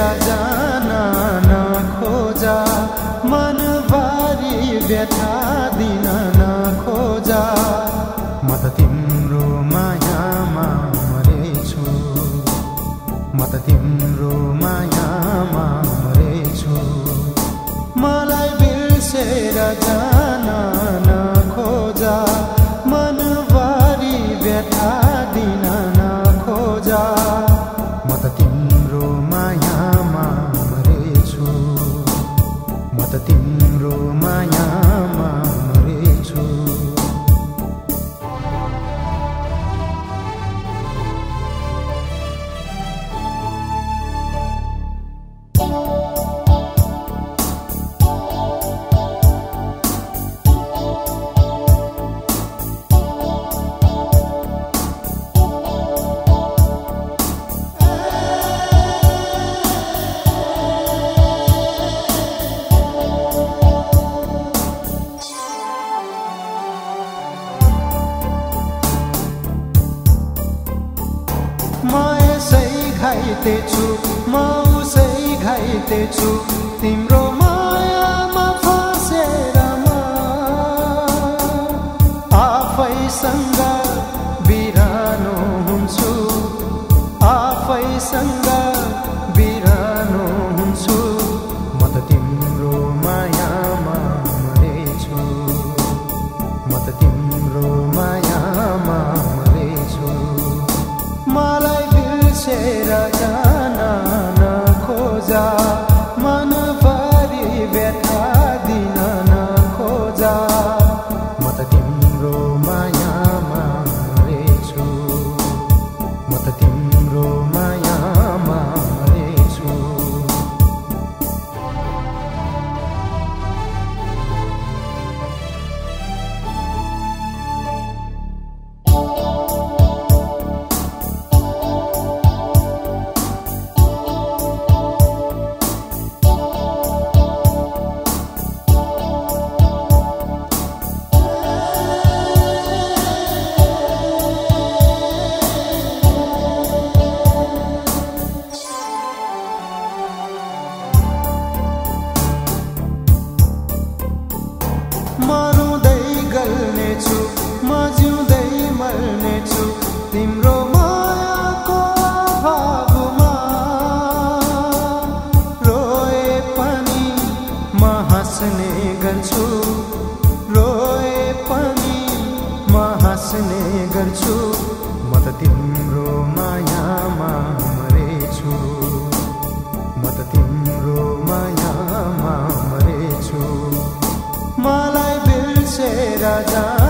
बिर्सेर जान नखोजा मनबारी व्यथा दिन नखोजा म त तिम्रो मायामा मरेछु। म त तिम्रो मायामा घाइते छु म उसै घाइते छु तिम्रो तिम्रो मायाको भावमा रोए पनि म हाँस्ने गर्छु रोए पनि म हाँस्ने गर्छु। म तिम्रो मायामा मरेछु म त तिम्रो मायामा मरेछु। मलाई बिर्सेर राजा